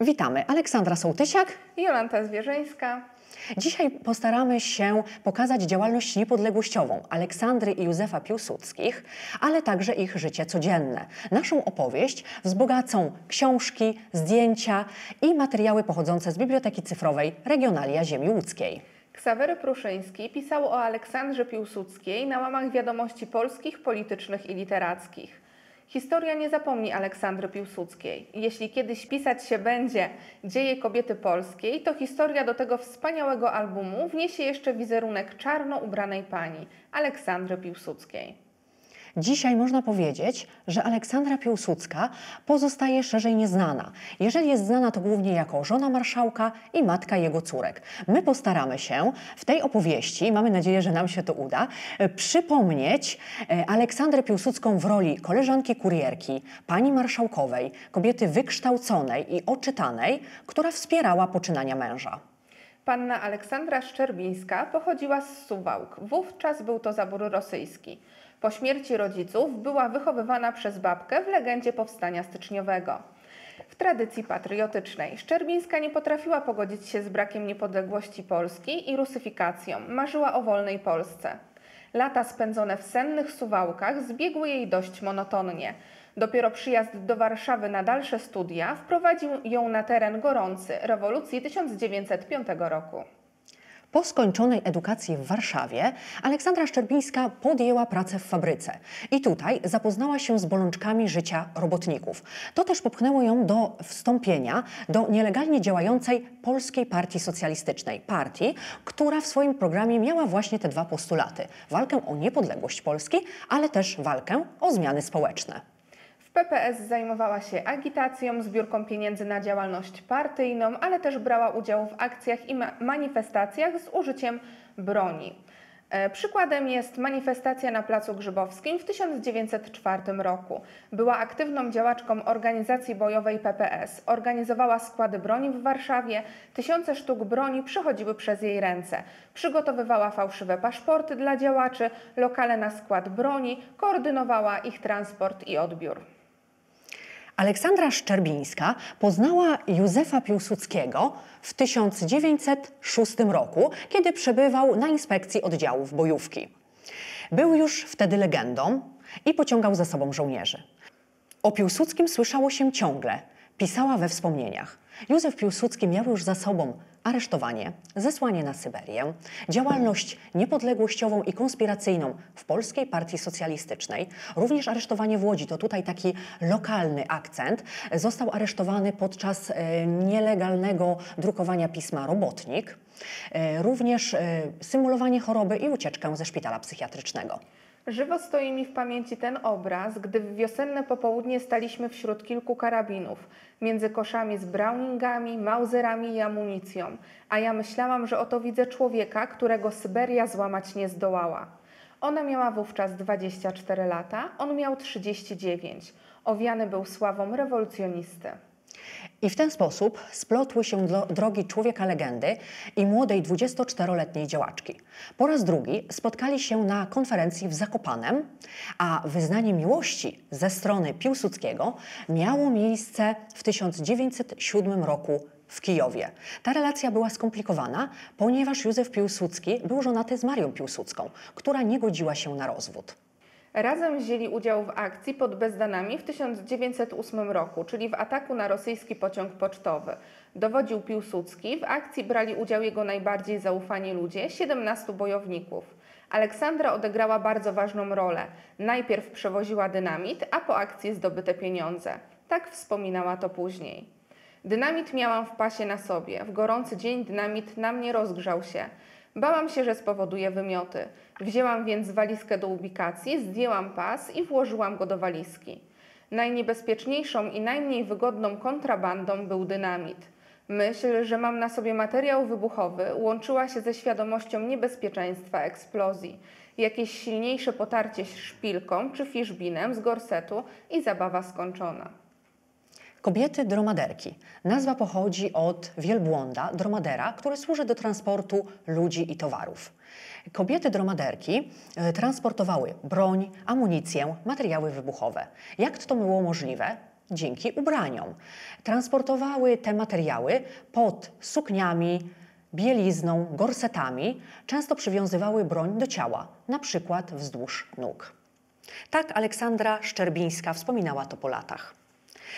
Witamy. Aleksandra Sołtysiak i Jolanta Zwierzyńska. Dzisiaj postaramy się pokazać działalność niepodległościową Aleksandry i Józefa Piłsudskich, ale także ich życie codzienne. Naszą opowieść wzbogacą książki, zdjęcia i materiały pochodzące z Biblioteki Cyfrowej Regionalia Ziemi Łódzkiej. Ksawery Pruszyński pisał o Aleksandrze Piłsudskiej na łamach wiadomości polskich, politycznych i literackich. Historia nie zapomni Aleksandry Piłsudskiej. Jeśli kiedyś pisać się będzie dzieje kobiety polskiej, to historia do tego wspaniałego albumu wniesie jeszcze wizerunek czarno ubranej pani Aleksandry Piłsudskiej. Dzisiaj można powiedzieć, że Aleksandra Piłsudska pozostaje szerzej nieznana. Jeżeli jest znana, to głównie jako żona marszałka i matka jego córek. My postaramy się w tej opowieści, mamy nadzieję, że nam się to uda, przypomnieć e, Aleksandrę Piłsudską w roli koleżanki kurierki, pani marszałkowej, kobiety wykształconej i oczytanej, która wspierała poczynania męża. Panna Aleksandra Szczerbińska pochodziła z Suwałk. Wówczas był to zabór rosyjski. Po śmierci rodziców była wychowywana przez babkę w legendzie powstania styczniowego. W tradycji patriotycznej Szczerbińska nie potrafiła pogodzić się z brakiem niepodległości Polski i rusyfikacją. Marzyła o wolnej Polsce. Lata spędzone w sennych Suwałkach zbiegły jej dość monotonnie. Dopiero przyjazd do Warszawy na dalsze studia wprowadził ją na teren gorący rewolucji 1905 roku. Po skończonej edukacji w Warszawie Aleksandra Szczerbińska podjęła pracę w fabryce i tutaj zapoznała się z bolączkami życia robotników. To też popchnęło ją do wstąpienia do nielegalnie działającej Polskiej Partii Socjalistycznej, partii, która w swoim programie miała właśnie te dwa postulaty: walkę o niepodległość Polski, ale też walkę o zmiany społeczne. PPS zajmowała się agitacją, zbiórką pieniędzy na działalność partyjną, ale też brała udział w akcjach i manifestacjach z użyciem broni. E, przykładem jest manifestacja na Placu Grzybowskim w 1904 roku. Była aktywną działaczką organizacji bojowej PPS. Organizowała składy broni w Warszawie. Tysiące sztuk broni przechodziły przez jej ręce. Przygotowywała fałszywe paszporty dla działaczy, lokale na skład broni, koordynowała ich transport i odbiór. Aleksandra Szczerbińska poznała Józefa Piłsudskiego w 1906 roku, kiedy przebywał na inspekcji oddziałów bojówki. Był już wtedy legendą i pociągał za sobą żołnierzy. O Piłsudskim słyszało się ciągle, pisała we wspomnieniach. Józef Piłsudski miał już za sobą aresztowanie, zesłanie na Syberię, działalność niepodległościową i konspiracyjną w Polskiej Partii Socjalistycznej, również aresztowanie w Łodzi, to tutaj taki lokalny akcent. Został aresztowany podczas e, nielegalnego drukowania pisma Robotnik, e, również e, symulowanie choroby i ucieczkę ze szpitala psychiatrycznego. Żywo stoi mi w pamięci ten obraz, gdy w wiosenne popołudnie staliśmy wśród kilku karabinów, między koszami z browningami, mauserami i amunicją, a ja myślałam, że oto widzę człowieka, którego Syberia złamać nie zdołała. Ona miała wówczas 24 lata, on miał 39. Owiany był sławą rewolucjonisty. I w ten sposób splotły się drogi człowieka legendy i młodej 24-letniej działaczki. Po raz drugi spotkali się na konferencji w Zakopanem, a wyznanie miłości ze strony Piłsudskiego miało miejsce w 1907 roku w Kijowie. Ta relacja była skomplikowana, ponieważ Józef Piłsudski był żonaty z Marią Piłsudską, która nie godziła się na rozwód. Razem wzięli udział w akcji pod Bezdanami w 1908 roku, czyli w ataku na rosyjski pociąg pocztowy. Dowodził Piłsudski, w akcji brali udział jego najbardziej zaufani ludzie, 17 bojowników. Aleksandra odegrała bardzo ważną rolę. Najpierw przewoziła dynamit, a po akcji zdobyte pieniądze. Tak wspominała to później. Dynamit miałam w pasie na sobie. W gorący dzień dynamit na mnie rozgrzał się. Bałam się, że spowoduje wymioty. Wzięłam więc walizkę do ubikacji, zdjęłam pas i włożyłam go do walizki. Najniebezpieczniejszą i najmniej wygodną kontrabandą był dynamit. Myśl, że mam na sobie materiał wybuchowy, łączyła się ze świadomością niebezpieczeństwa eksplozji. Jakieś silniejsze potarcie szpilką czy fiszbinem z gorsetu i zabawa skończona. Kobiety dromaderki. Nazwa pochodzi od wielbłąda, dromadera, który służy do transportu ludzi i towarów. Kobiety dromaderki e, transportowały broń, amunicję, materiały wybuchowe. Jak to było możliwe? dzięki ubraniom. Transportowały te materiały pod sukniami, bielizną, gorsetami, często przywiązywały broń do ciała, na przykład wzdłuż nóg. Tak Aleksandra Szczerbińska wspominała to po latach.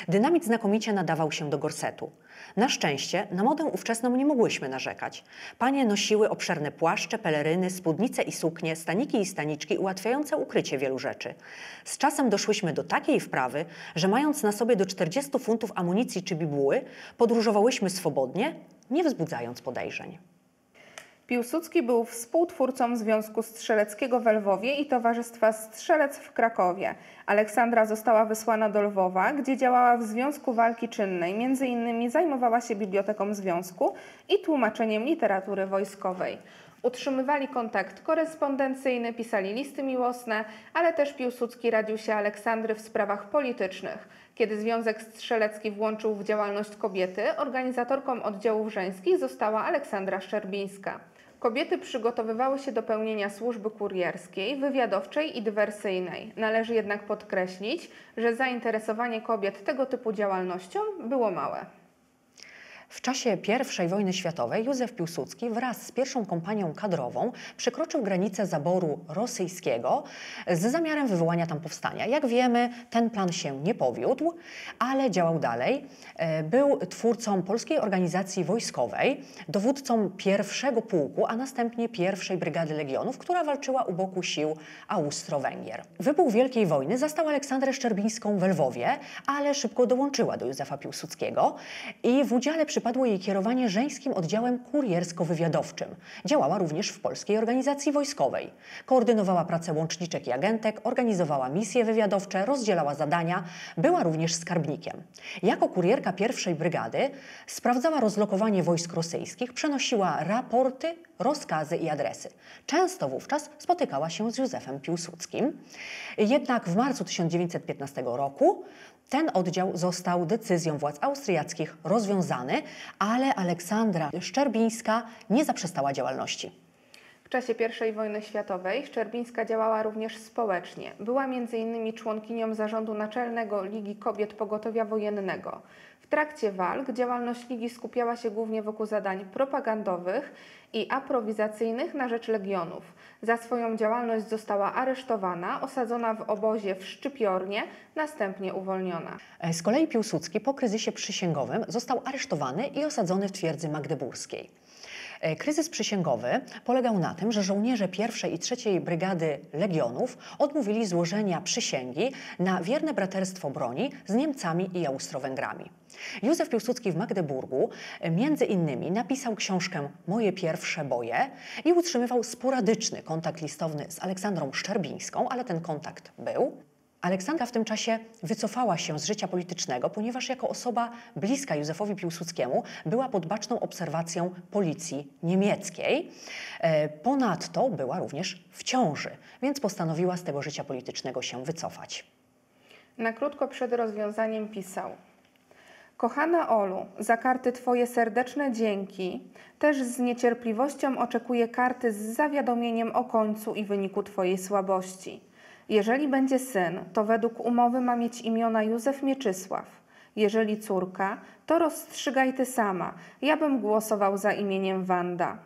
Dynamit znakomicie nadawał się do gorsetu. Na szczęście na modę ówczesną nie mogłyśmy narzekać. Panie nosiły obszerne płaszcze, peleryny, spódnice i suknie, staniki i staniczki ułatwiające ukrycie wielu rzeczy. Z czasem doszłyśmy do takiej wprawy, że mając na sobie do 40 funtów amunicji czy bibuły, podróżowałyśmy swobodnie, nie wzbudzając podejrzeń. Piłsudski był współtwórcą Związku Strzeleckiego w Lwowie i Towarzystwa Strzelec w Krakowie. Aleksandra została wysłana do Lwowa, gdzie działała w Związku Walki Czynnej. Między innymi zajmowała się biblioteką związku i tłumaczeniem literatury wojskowej. Utrzymywali kontakt korespondencyjny, pisali listy miłosne, ale też Piłsudski radził się Aleksandry w sprawach politycznych. Kiedy Związek Strzelecki włączył w działalność kobiety, organizatorką oddziałów żeńskich została Aleksandra Szczerbińska. Kobiety przygotowywały się do pełnienia służby kurierskiej, wywiadowczej i dywersyjnej. Należy jednak podkreślić, że zainteresowanie kobiet tego typu działalnością było małe. W czasie I wojny światowej Józef Piłsudski wraz z pierwszą kompanią kadrową przekroczył granicę zaboru rosyjskiego z zamiarem wywołania tam powstania. Jak wiemy, ten plan się nie powiódł, ale działał dalej. E, był twórcą Polskiej Organizacji Wojskowej, dowódcą pierwszego pułku, a następnie pierwszej Brygady Legionów, która walczyła u boku sił Austro-Węgier. Wybuch Wielkiej Wojny zastał Aleksandrę Szczerbińską w Lwowie, ale szybko dołączyła do Józefa Piłsudskiego i w udziale przy przypadło jej kierowanie żeńskim oddziałem kuriersko-wywiadowczym. Działała również w Polskiej Organizacji Wojskowej. Koordynowała pracę łączniczek i agentek, organizowała misje wywiadowcze, rozdzielała zadania, była również skarbnikiem. Jako kurierka pierwszej brygady sprawdzała rozlokowanie wojsk rosyjskich, przenosiła raporty, rozkazy i adresy. Często wówczas spotykała się z Józefem Piłsudskim. Jednak w marcu 1915 roku ten oddział został decyzją władz austriackich rozwiązany, ale Aleksandra Szczerbińska nie zaprzestała działalności. Czasie I wojny światowej Szczerbińska działała również społecznie. Była m.in. członkinią zarządu naczelnego Ligi Kobiet Pogotowia Wojennego. W trakcie walk działalność Ligi skupiała się głównie wokół zadań propagandowych i aprowizacyjnych na rzecz legionów. Za swoją działalność została aresztowana, osadzona w obozie w Szczypiornie, następnie uwolniona. Z kolei Piłsudski po kryzysie przysięgowym został aresztowany i osadzony w twierdzy magdeburskiej. E, kryzys przysięgowy polegał na tym, że żołnierze pierwszej i trzeciej Brygady Legionów odmówili złożenia przysięgi na wierne braterstwo broni z Niemcami i Austro-Węgrami. Józef Piłsudski w Magdeburgu e, między innymi napisał książkę Moje pierwsze boje i utrzymywał sporadyczny kontakt listowny z Aleksandrą Szczerbińską, ale ten kontakt był. Aleksandra w tym czasie wycofała się z życia politycznego, ponieważ jako osoba bliska Józefowi Piłsudskiemu była pod baczną obserwacją policji niemieckiej. E, ponadto była również w ciąży, więc postanowiła z tego życia politycznego się wycofać. Na krótko przed rozwiązaniem pisał: Kochana Olu, za karty Twoje serdeczne dzięki, też z niecierpliwością oczekuję karty z zawiadomieniem o końcu i wyniku Twojej słabości. Jeżeli będzie syn, to według umowy ma mieć imiona Józef Mieczysław. Jeżeli córka, to rozstrzygaj ty sama. Ja bym głosował za imieniem Wanda.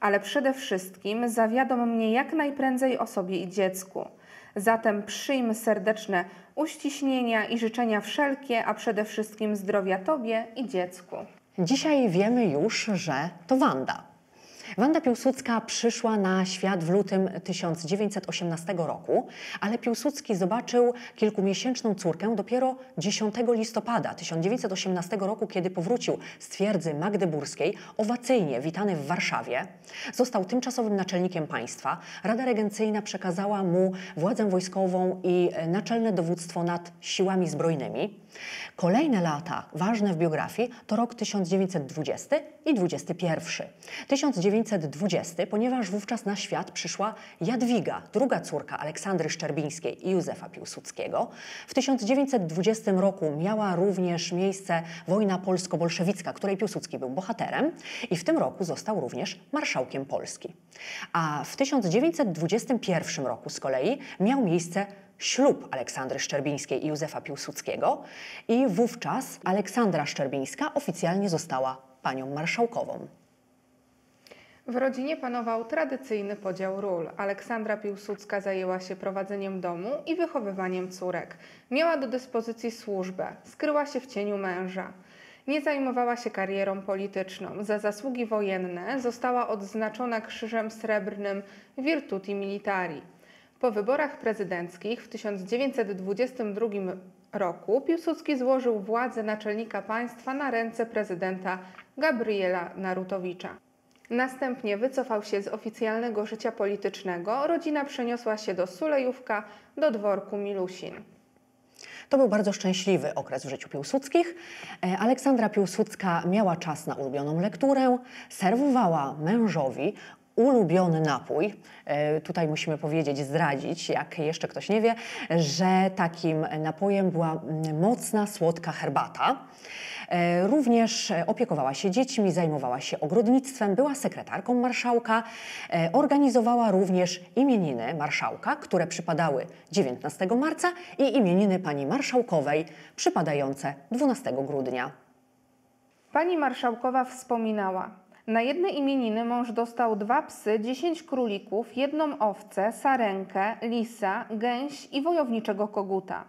Ale przede wszystkim zawiadom mnie jak najprędzej o sobie i dziecku. Zatem przyjm serdeczne uściśnienia i życzenia wszelkie, a przede wszystkim zdrowia Tobie i dziecku. Dzisiaj wiemy już, że to Wanda. Wanda Piłsudska przyszła na świat w lutym 1918 roku, ale Piłsudski zobaczył kilkumiesięczną córkę dopiero 10 listopada 1918 roku, kiedy powrócił z twierdzy magdeburskiej, owacyjnie witany w Warszawie. Został tymczasowym naczelnikiem państwa. Rada Regencyjna przekazała mu władzę wojskową i naczelne dowództwo nad siłami zbrojnymi. Kolejne lata ważne w biografii to rok 1920 i 21. 1920, ponieważ wówczas na świat przyszła Jadwiga, druga córka Aleksandry Szczerbińskiej i Józefa Piłsudskiego. W 1920 roku miała również miejsce wojna polsko-bolszewicka, której Piłsudski był bohaterem i w tym roku został również marszałkiem Polski. A w 1921 roku z kolei miał miejsce ślub Aleksandry Szczerbińskiej i Józefa Piłsudskiego i wówczas Aleksandra Szczerbińska oficjalnie została panią marszałkową. W rodzinie panował tradycyjny podział ról. Aleksandra Piłsudska zajęła się prowadzeniem domu i wychowywaniem córek. Miała do dyspozycji służbę, skryła się w cieniu męża. Nie zajmowała się karierą polityczną. Za zasługi wojenne została odznaczona Krzyżem Srebrnym Virtuti Militari. Po wyborach prezydenckich w 1922 roku Piłsudski złożył władzę naczelnika państwa na ręce prezydenta Gabriela Narutowicza. Następnie wycofał się z oficjalnego życia politycznego. Rodzina przeniosła się do Sulejówka, do dworku Milusin. To był bardzo szczęśliwy okres w życiu Piłsudskich. E, Aleksandra Piłsudska miała czas na ulubioną lekturę, serwowała mężowi ulubiony napój. E, tutaj musimy powiedzieć, zdradzić, jak jeszcze ktoś nie wie, że takim napojem była mm, mocna, słodka herbata. E, również opiekowała się dziećmi, zajmowała się ogrodnictwem, była sekretarką marszałka, e, organizowała również imieniny marszałka, które przypadały 19 marca i imieniny pani marszałkowej przypadające 12 grudnia. Pani marszałkowa wspominała: Na jedne imieniny mąż dostał dwa psy, dziesięć królików, jedną owcę, sarenkę, lisa, gęś i wojowniczego koguta.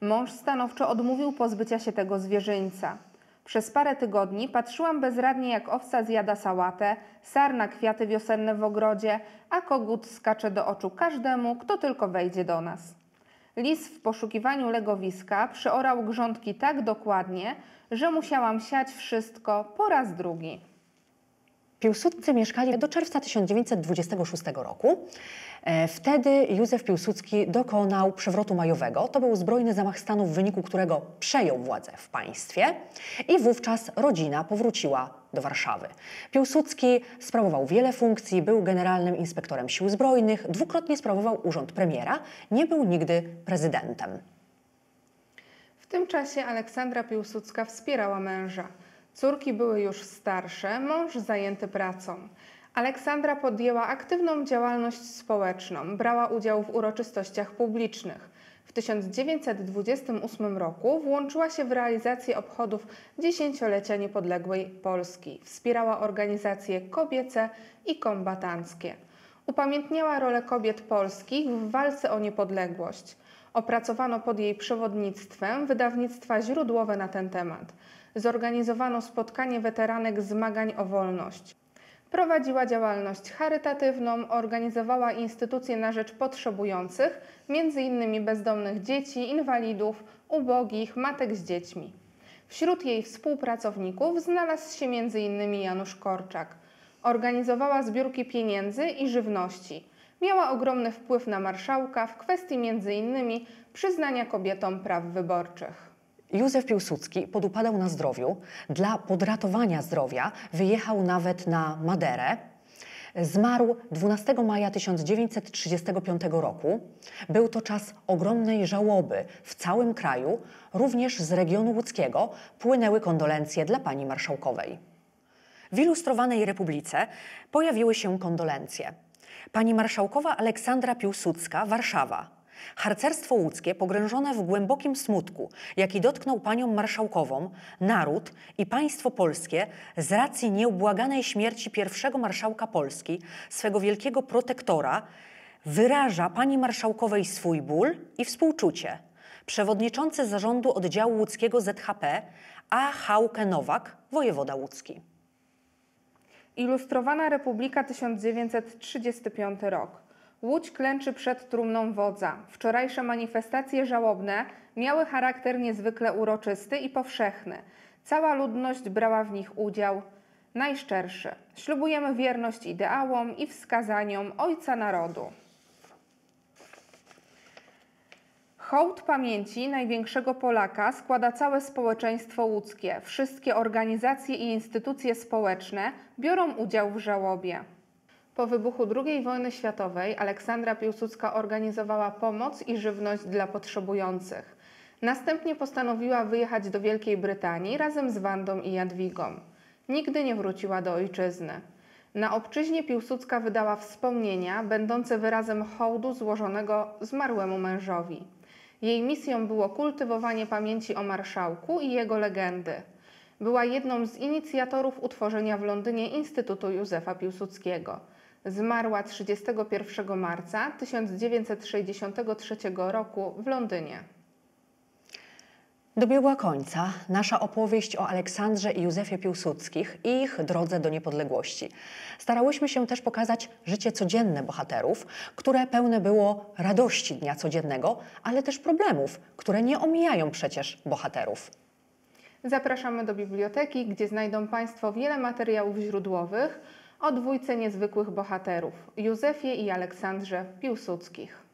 Mąż stanowczo odmówił pozbycia się tego zwierzyńca. Przez parę tygodni patrzyłam bezradnie, jak owca zjada sałatę, sarna kwiaty wiosenne w ogrodzie, a kogut skacze do oczu każdemu, kto tylko wejdzie do nas. Lis w poszukiwaniu legowiska przeorał grządki tak dokładnie, że musiałam siać wszystko po raz drugi. Piłsudscy mieszkali do czerwca 1926 roku. E, wtedy Józef Piłsudski dokonał przewrotu majowego. To był zbrojny zamach stanu, w wyniku którego przejął władzę w państwie i wówczas rodzina powróciła do Warszawy. Piłsudski sprawował wiele funkcji, był generalnym inspektorem sił zbrojnych, dwukrotnie sprawował urząd premiera, nie był nigdy prezydentem. W tym czasie Aleksandra Piłsudska wspierała męża. Córki były już starsze, mąż zajęty pracą. Aleksandra podjęła aktywną działalność społeczną, brała udział w uroczystościach publicznych. W 1928 roku włączyła się w realizację obchodów dziesięciolecia niepodległej Polski. Wspierała organizacje kobiece i kombatanckie. Upamiętniała rolę kobiet polskich w walce o niepodległość. Opracowano pod jej przewodnictwem wydawnictwa źródłowe na ten temat. Zorganizowano spotkanie weteranek zmagań o wolność. Prowadziła działalność charytatywną, organizowała instytucje na rzecz potrzebujących, m.in. bezdomnych dzieci, inwalidów, ubogich, matek z dziećmi. Wśród jej współpracowników znalazł się m.in. Janusz Korczak. Organizowała zbiórki pieniędzy i żywności. Miała ogromny wpływ na marszałka w kwestii m.in. przyznania kobietom praw wyborczych. Józef Piłsudski podupadał na zdrowiu. Dla podratowania zdrowia wyjechał nawet na Maderę. Zmarł 12 maja 1935 roku. Był to czas ogromnej żałoby w całym kraju. Również z regionu łódzkiego płynęły kondolencje dla pani marszałkowej. W ilustrowanej Republice pojawiły się kondolencje. Pani marszałkowa Aleksandra Piłsudska, Warszawa. Harcerstwo łódzkie, pogrążone w głębokim smutku, jaki dotknął panią marszałkową, naród i państwo polskie z racji nieubłaganej śmierci pierwszego marszałka Polski, swego wielkiego protektora, wyraża pani marszałkowej swój ból i współczucie. Przewodniczący zarządu oddziału łódzkiego ZHP A. Hauke Nowak, wojewoda łódzki. Ilustrowana Republika 1935 rok. Łódź klęczy przed trumną wodza. Wczorajsze manifestacje żałobne miały charakter niezwykle uroczysty i powszechny. Cała ludność brała w nich udział najszczerszy. Ślubujemy wierność ideałom i wskazaniom Ojca Narodu. Hołd pamięci największego Polaka składa całe społeczeństwo łódzkie. Wszystkie organizacje i instytucje społeczne biorą udział w żałobie. Po wybuchu II wojny światowej Aleksandra Piłsudska organizowała pomoc i żywność dla potrzebujących. Następnie postanowiła wyjechać do Wielkiej Brytanii razem z Wandą i Jadwigą. Nigdy nie wróciła do ojczyzny. Na obczyźnie Piłsudska wydała wspomnienia będące wyrazem hołdu złożonego zmarłemu mężowi. Jej misją było kultywowanie pamięci o marszałku i jego legendy. Była jedną z inicjatorów utworzenia w Londynie Instytutu Józefa Piłsudskiego. Zmarła 31 marca 1963 roku w Londynie. Dobiegła końca nasza opowieść o Aleksandrze i Józefie Piłsudskich i ich drodze do niepodległości. Starałyśmy się też pokazać życie codzienne bohaterów, które pełne było radości dnia codziennego, ale też problemów, które nie omijają przecież bohaterów. Zapraszamy do biblioteki, gdzie znajdą Państwo wiele materiałów źródłowych o dwójce niezwykłych bohaterów Józefie i Aleksandrze Piłsudskich.